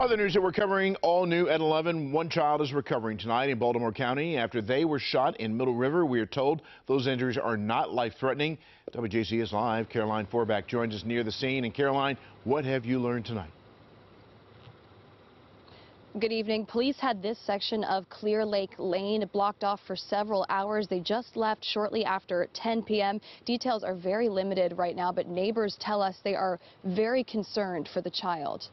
Other news that we're covering all new at 11. One child is recovering tonight in Baltimore County after they were shot in Middle River. We are told those injuries are not life threatening. WJZ is live. Caroline Forbach joins us near the scene. And Caroline, what have you learned tonight? Good evening. Police had this section of Clear Lake Lane blocked off for several hours. They just left shortly after 10 p.m. Details are very limited right now, but neighbors tell us they are very concerned for the child.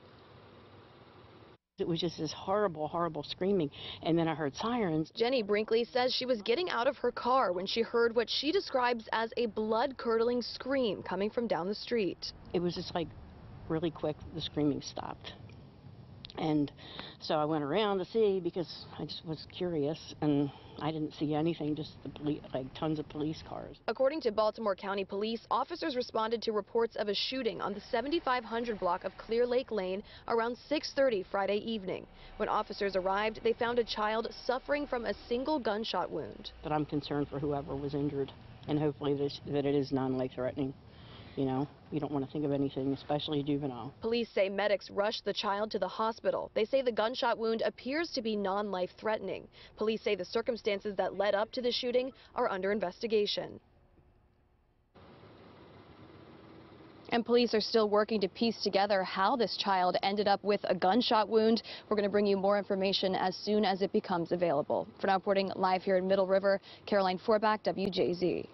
It was just this horrible, horrible screaming. And then I heard sirens. Jenny Brinkley says she was getting out of her car when she heard what she describes as a blood-curdling scream coming from down the street. It was just like really quick, the screaming stopped. And so I went around to see because I just was curious and I didn't see anything, just the police, like tons of police cars. According to Baltimore County Police, officers responded to reports of a shooting on the 7500 block of Clear Lake Lane around 6:30 Friday evening. When officers arrived, they found a child suffering from a single gunshot wound. But I'm concerned for whoever was injured and hopefully this, that it is non-life threatening. You know, you don't want to think of anything, especially juvenile. Police say medics rushed the child to the hospital. They say the gunshot wound appears to be non-life threatening. Police say the circumstances that led up to the shooting are under investigation. And police are still working to piece together how this child ended up with a gunshot wound. We're going to bring you more information as soon as it becomes available. For now, reporting live here in Middle River, Caroline Forbach, WJZ.